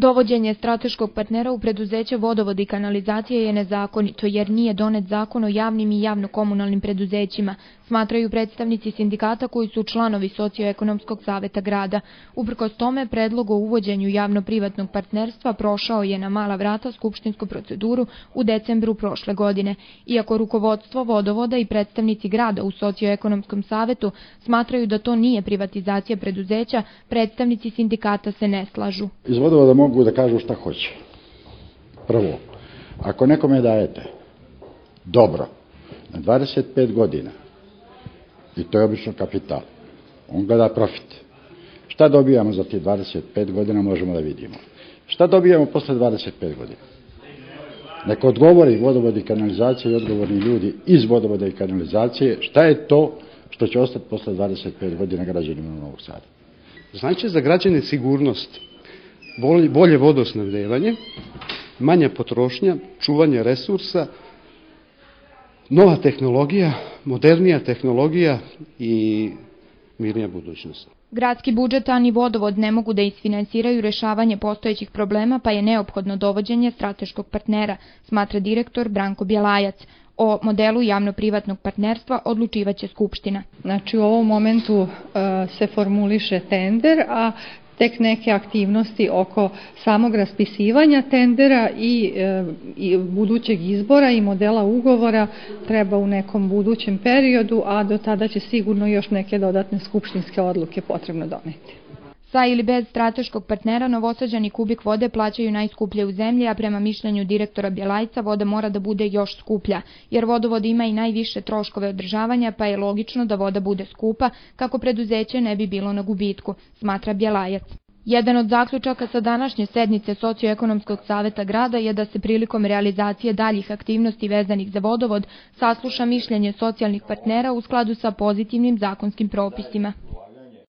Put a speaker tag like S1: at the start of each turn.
S1: Dovođenje strateškog partnera u preduzeće vodovod i kanalizacije je nezakonito jer nije donet zakon o javnim i javno-komunalnim preduzećima, smatraju predstavnici sindikata koji su članovi socioekonomskog saveta grada. Uprkos tome, predlog o uvođenju javno-privatnog partnerstva prošao je na mala vrata skupštinsku proceduru u decembru prošle godine. Iako rukovodstvo vodovoda i predstavnici grada u socioekonomskom savetu smatraju da to nije privatizacija preduzeća, predstavnici sindikata se ne slažu.
S2: Vodovoda mogu da kažu šta hoće. Prvo, ako nekome dajete dobro na 25 godina, i to je obično kapital, on gleda profit. Šta dobijamo za ti 25 godina možemo da vidimo. Šta dobijamo posle 25 godina? Neka odgovori vodovod i kanalizacije i odgovorni ljudi iz vodovoda i kanalizacije šta je to što će ostati posle 25 godina građanima Novog Sada.
S3: Znači za građane sigurnost bolje, bolje vodosnabdevanje, manja potrošnja, čuvanje resursa, nova tehnologija, modernija tehnologija i mirnija budućnost.
S1: Gradski budžet, ani vodovod ne mogu da isfinansiraju rešavanje postojećih problema, pa je neophodno dovođenje strateškog partnera, smatra direktor Branko Bjelajac. O modelu javno-privatnog partnerstva odlučivaće Skupština.
S4: Znači u ovom momentu uh, se formuliše tender, a tek neke aktivnosti oko samog raspisivanja tendera i, e, i budućeg izbora i modela ugovora treba u nekom budućem periodu, a do tada će sigurno još neke dodatne skupštinske odluke potrebno doneti.
S1: Sa ili bez strateškog partnera novosađani kubik vode plaćaju najskuplje u zemlji, a prema mišljenju direktora Bjelajca voda mora da bude još skuplja, jer vodovod ima i najviše troškove održavanja, pa je logično da voda bude skupa kako preduzeće ne bi bilo na gubitku, smatra Bjelajac. Jedan od zaključaka sa današnje sednice Socioekonomskog saveta grada je da se prilikom realizacije daljih aktivnosti vezanih za vodovod sasluša mišljenje socijalnih partnera u skladu sa pozitivnim zakonskim propisima.